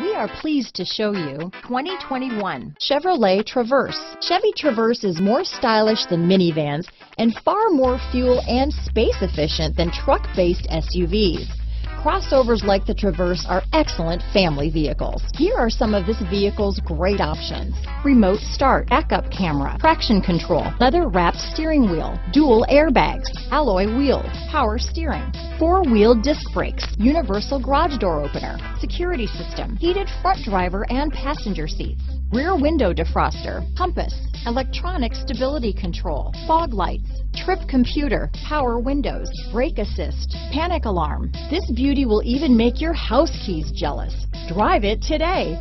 We are pleased to show you 2021 Chevrolet Traverse. Chevy Traverse is more stylish than minivans and far more fuel and space efficient than truck-based SUVs. Crossovers like the Traverse are excellent family vehicles. Here are some of this vehicle's great options. Remote start, backup camera, traction control, leather wrapped steering wheel, dual airbags, alloy wheels, power steering, four-wheel disc brakes, universal garage door opener, security system, heated front driver and passenger seats, rear window defroster, compass, electronic stability control, fog lights, trip computer, power windows, brake assist, panic alarm. This beauty will even make your house keys jealous. Drive it today.